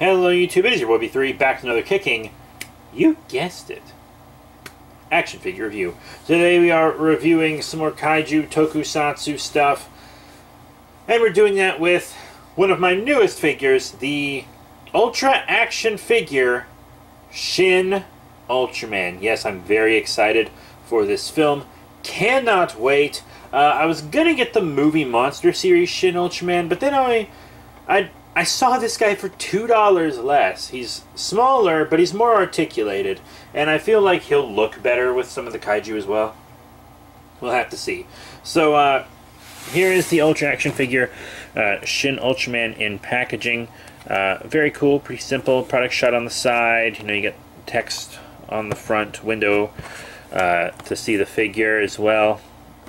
Hello YouTube, it is your boy B3, back to another kicking, you guessed it, action figure review. Today we are reviewing some more Kaiju Tokusatsu stuff, and we're doing that with one of my newest figures, the Ultra Action Figure Shin Ultraman. Yes, I'm very excited for this film, cannot wait. Uh, I was gonna get the movie Monster Series Shin Ultraman, but then I, I I saw this guy for $2 less. He's smaller, but he's more articulated, and I feel like he'll look better with some of the kaiju as well. We'll have to see. So, uh, here is the Ultra Action figure, uh, Shin Ultraman in packaging. Uh, very cool, pretty simple. Product shot on the side. You know, you get text on the front window uh, to see the figure as well.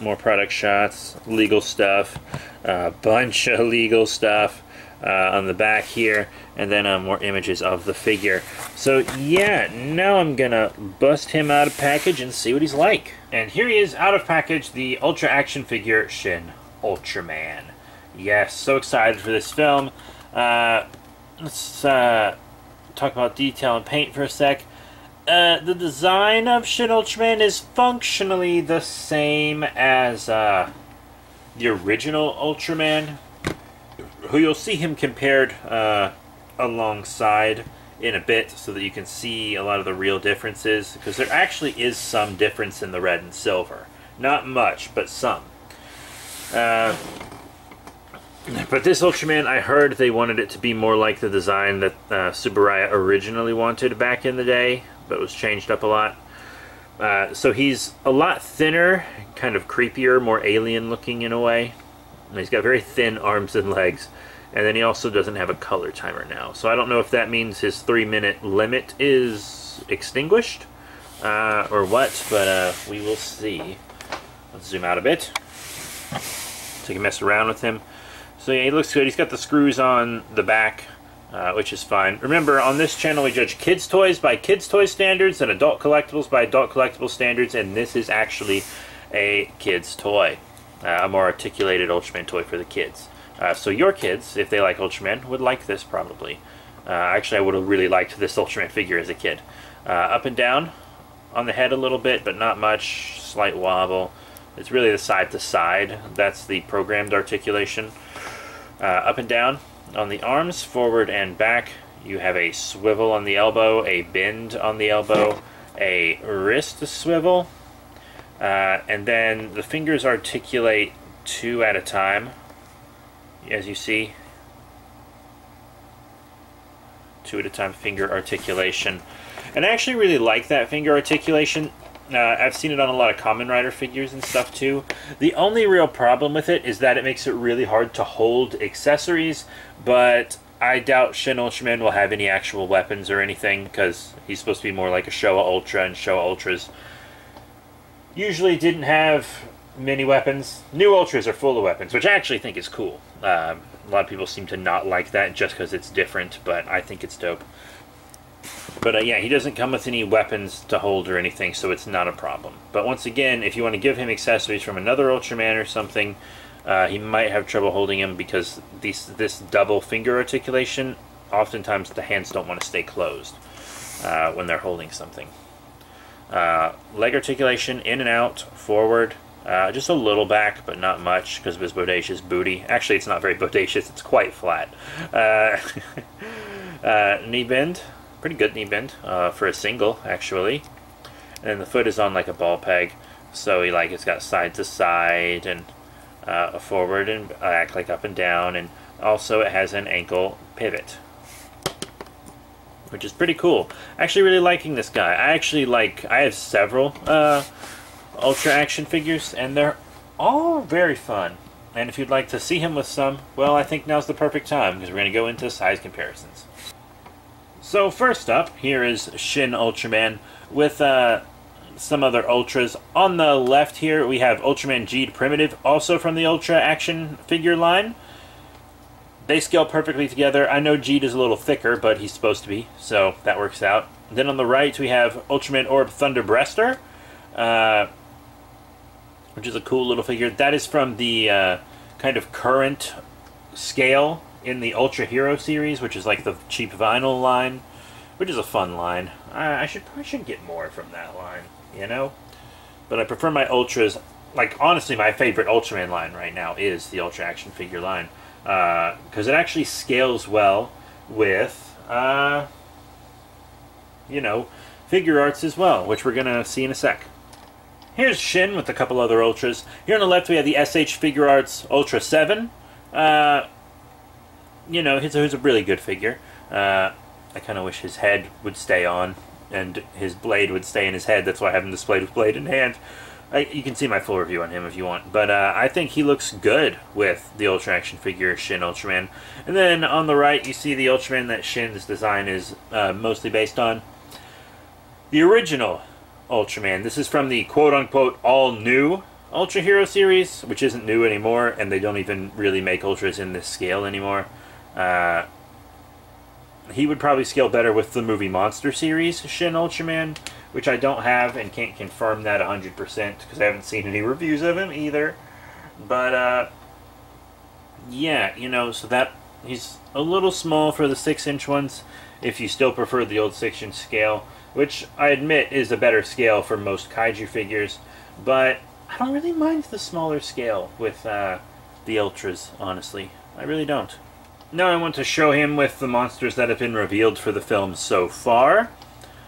More product shots, legal stuff, a bunch of legal stuff uh, on the back here, and then uh, more images of the figure. So yeah, now I'm gonna bust him out of package and see what he's like. And here he is out of package, the Ultra Action figure Shin Ultraman. Yes, so excited for this film. Uh, let's uh, talk about detail and paint for a sec. Uh, the design of Shin Ultraman is functionally the same as uh, the original Ultraman, who you'll see him compared uh, alongside in a bit so that you can see a lot of the real differences because there actually is some difference in the red and silver. Not much but some. Uh, but this Ultraman I heard they wanted it to be more like the design that uh, Tsuburaya originally wanted back in the day but was changed up a lot. Uh, so he's a lot thinner kind of creepier more alien looking in a way and he's got very thin arms and legs. And then he also doesn't have a color timer now. So I don't know if that means his three minute limit is extinguished uh, or what, but uh, we will see. Let's zoom out a bit so you can mess around with him. So yeah, he looks good. He's got the screws on the back, uh, which is fine. Remember, on this channel we judge kids' toys by kids' toy standards and adult collectibles by adult collectible standards, and this is actually a kid's toy uh, a more articulated Ultraman toy for the kids. Uh, so your kids, if they like Ultraman, would like this probably. Uh, actually, I would have really liked this Ultraman figure as a kid. Uh, up and down on the head a little bit, but not much. Slight wobble. It's really the side to side. That's the programmed articulation. Uh, up and down on the arms, forward and back. You have a swivel on the elbow, a bend on the elbow, a wrist swivel, uh, and then the fingers articulate two at a time, as you see. Two at a time finger articulation. And I actually really like that finger articulation. Uh, I've seen it on a lot of Kamen Rider figures and stuff too. The only real problem with it is that it makes it really hard to hold accessories, but I doubt Shin Ultraman will have any actual weapons or anything because he's supposed to be more like a Showa Ultra, and Showa Ultras usually didn't have many weapons. New Ultras are full of weapons, which I actually think is cool. Um, a lot of people seem to not like that just because it's different, but I think it's dope. But uh, yeah, he doesn't come with any weapons to hold or anything, so it's not a problem. But once again, if you want to give him accessories from another Ultraman or something, uh, he might have trouble holding him because these, this double finger articulation, oftentimes the hands don't want to stay closed uh, when they're holding something. Uh, leg articulation in and out, forward, uh, just a little back, but not much because of his bodacious booty. Actually, it's not very bodacious, it's quite flat. Uh, uh knee bend, pretty good knee bend uh, for a single, actually. And the foot is on like a ball peg, so he like it's got side to side and uh, forward and back, like up and down, and also it has an ankle pivot which is pretty cool. Actually really liking this guy. I actually like, I have several uh, Ultra action figures, and they're all very fun. And if you'd like to see him with some, well, I think now's the perfect time, because we're going to go into size comparisons. So first up, here is Shin Ultraman with uh, some other Ultras. On the left here, we have Ultraman Geed Primitive, also from the Ultra action figure line. They scale perfectly together. I know Geed is a little thicker, but he's supposed to be, so that works out. Then on the right, we have Ultraman Orb Thunder Breaster, uh, which is a cool little figure. That is from the uh, kind of current scale in the Ultra Hero series, which is like the cheap vinyl line, which is a fun line. I, I should probably should get more from that line, you know. But I prefer my Ultras. Like honestly, my favorite Ultraman line right now is the Ultra action figure line because uh, it actually scales well with, uh, you know, Figuarts as well, which we're gonna see in a sec. Here's Shin with a couple other Ultras. Here on the left we have the SH Figuarts Ultra 7. Uh, you know, he's a, he's a really good figure. Uh, I kind of wish his head would stay on and his blade would stay in his head. That's why I have him displayed with blade in hand. I, you can see my full review on him if you want. But uh, I think he looks good with the Ultra Action figure Shin Ultraman. And then on the right, you see the Ultraman that Shin's design is uh, mostly based on. The original Ultraman. This is from the quote-unquote all-new Ultra Hero series, which isn't new anymore, and they don't even really make Ultras in this scale anymore. Uh, he would probably scale better with the movie Monster series Shin Ultraman, which I don't have and can't confirm that 100% because I haven't seen any reviews of him either. But, uh, yeah, you know, so that he's a little small for the 6 inch ones if you still prefer the old 6 inch scale, which I admit is a better scale for most kaiju figures, but I don't really mind the smaller scale with uh, the Ultras, honestly. I really don't. Now I want to show him with the monsters that have been revealed for the film so far.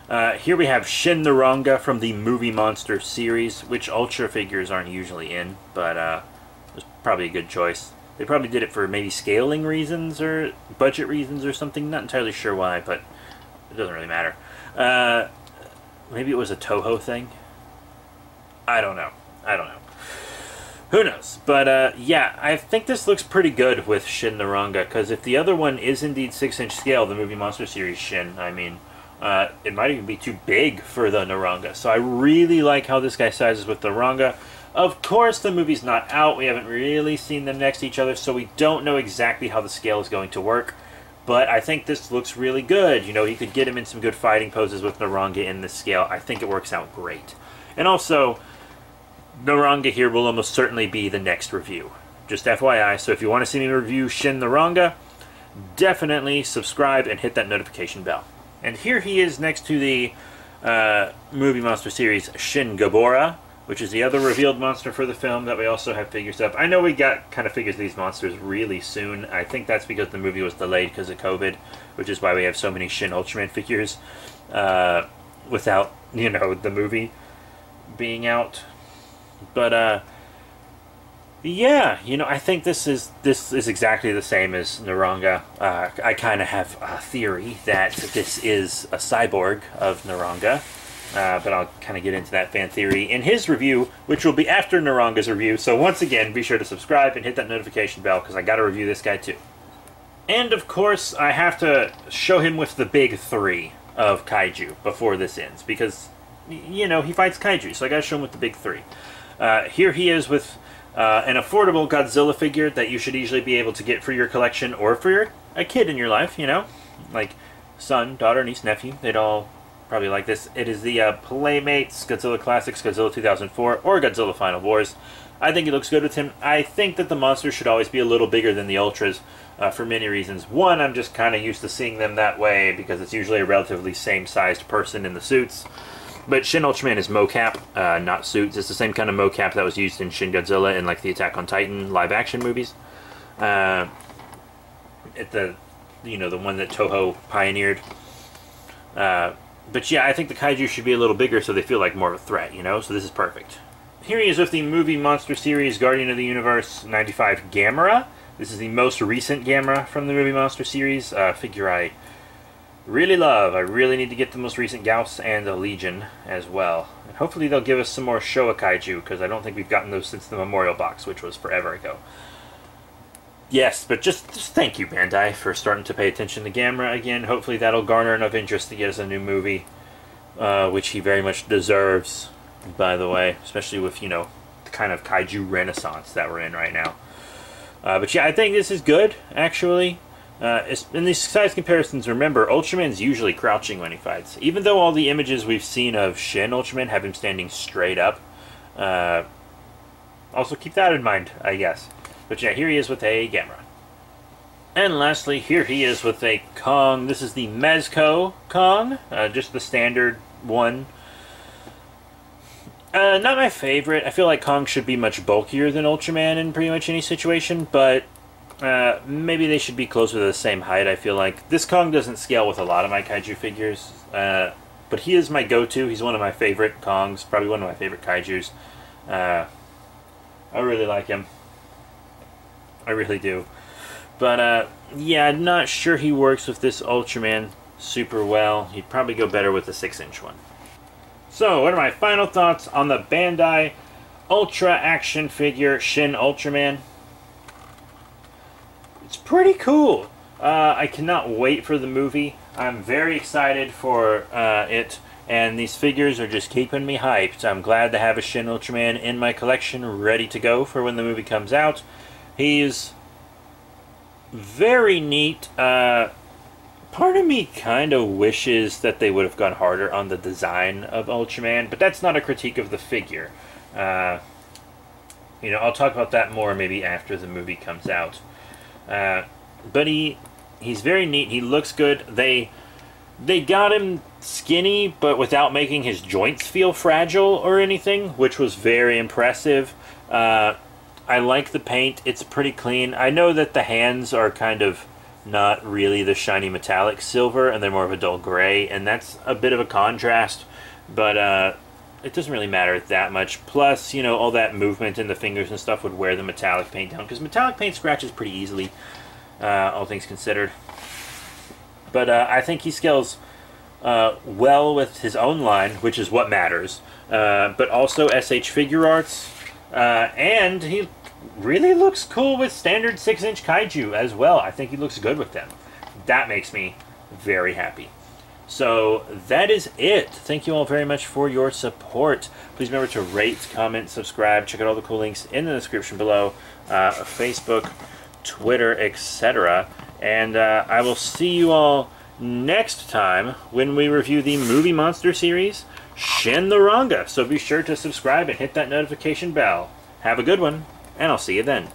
Uh, here we have Shin Naranga from the Movie Monster series, which Ultra figures aren't usually in, but uh, it was probably a good choice. They probably did it for maybe scaling reasons or budget reasons or something. Not entirely sure why, but it doesn't really matter. Uh, maybe it was a Toho thing. I don't know. I don't know. Who knows? But uh, yeah, I think this looks pretty good with Shin Naranga, because if the other one is indeed 6-inch scale, the movie Monster Series Shin, I mean, uh, it might even be too big for the Naranga. So I really like how this guy sizes with the Naranga. Of course, the movie's not out. We haven't really seen them next to each other, so we don't know exactly how the scale is going to work. But I think this looks really good. You know, he could get him in some good fighting poses with Naranga in this scale. I think it works out great. And also, Naranga here will almost certainly be the next review. Just FYI, so if you want to see me review Shin Naranga, definitely subscribe and hit that notification bell. And here he is next to the uh, movie monster series Shin Gabora, which is the other revealed monster for the film that we also have figures of. I know we got kind of figures of these monsters really soon. I think that's because the movie was delayed because of COVID, which is why we have so many Shin Ultraman figures uh, without, you know, the movie being out. But uh, yeah, you know, I think this is this is exactly the same as Naranga. Uh, I kind of have a theory that this is a cyborg of Naranga. Uh, but I'll kind of get into that fan theory in his review, which will be after Naranga's review. So once again, be sure to subscribe and hit that notification bell because I got to review this guy too. And of course, I have to show him with the big three of kaiju before this ends because, you know, he fights kaiju, so I got to show him with the big three. Uh, here he is with uh, an affordable Godzilla figure that you should easily be able to get for your collection or for your, a kid in your life, you know? Like son, daughter, niece, nephew. They'd all probably like this. It is the uh, Playmates Godzilla Classics, Godzilla 2004, or Godzilla Final Wars. I think it looks good with him. I think that the monsters should always be a little bigger than the Ultras uh, for many reasons. One, I'm just kind of used to seeing them that way because it's usually a relatively same-sized person in the suits. But Shin Ultraman is mocap, uh, not suits. It's the same kind of mocap that was used in Shin Godzilla and like the Attack on Titan live action movies. Uh, at the, you know, the one that Toho pioneered. Uh, but yeah, I think the kaiju should be a little bigger so they feel like more of a threat, you know? So this is perfect. Here he is with the movie monster series Guardian of the Universe 95 Gamera. This is the most recent Gamera from the movie monster series. Uh, figure I really love. I really need to get the most recent Gyaos and the Legion as well. And hopefully they'll give us some more Showa Kaiju, because I don't think we've gotten those since the Memorial Box, which was forever ago. Yes, but just, just thank you, Bandai, for starting to pay attention to Gamera again. Hopefully that'll garner enough interest to get us a new movie, uh, which he very much deserves, by the way, especially with, you know, the kind of kaiju renaissance that we're in right now. Uh, but yeah, I think this is good, actually. Uh, in these size comparisons, remember, Ultraman's usually crouching when he fights. Even though all the images we've seen of Shin Ultraman have him standing straight up. Uh, also keep that in mind, I guess. But yeah, here he is with a Gamera. And lastly, here he is with a Kong. This is the Mezco Kong, uh, just the standard one. Uh, not my favorite. I feel like Kong should be much bulkier than Ultraman in pretty much any situation, but uh, maybe they should be closer to the same height, I feel like. This Kong doesn't scale with a lot of my kaiju figures, uh, but he is my go-to. He's one of my favorite Kongs, probably one of my favorite kaijus. Uh, I really like him. I really do. But, uh, yeah, I'm not sure he works with this Ultraman super well. He'd probably go better with the 6-inch one. So, what are my final thoughts on the Bandai Ultra Action Figure Shin Ultraman? It's pretty cool. Uh, I cannot wait for the movie. I'm very excited for uh, it, and these figures are just keeping me hyped. I'm glad to have a Shin Ultraman in my collection, ready to go for when the movie comes out. He's very neat. Uh, part of me kind of wishes that they would have gone harder on the design of Ultraman, but that's not a critique of the figure. Uh, you know, I'll talk about that more maybe after the movie comes out. Uh, but he he's very neat. He looks good. They they got him skinny, but without making his joints feel fragile or anything, which was very impressive. Uh, I like the paint. It's pretty clean. I know that the hands are kind of not really the shiny metallic silver, and they're more of a dull gray, and that's a bit of a contrast, but uh, it doesn't really matter that much. Plus, you know, all that movement in the fingers and stuff would wear the metallic paint down, because metallic paint scratches pretty easily, uh, all things considered. But uh, I think he scales uh, well with his own line, which is what matters, uh, but also SH Figuarts, uh, and he really looks cool with standard 6-inch kaiju as well. I think he looks good with them. That makes me very happy. So that is it. Thank you all very much for your support. Please remember to rate, comment, subscribe. Check out all the cool links in the description below. Uh, Facebook, Twitter, etc. And uh, I will see you all next time when we review the Movie Monster series, Shin Naranga. So be sure to subscribe and hit that notification bell. Have a good one and I'll see you then.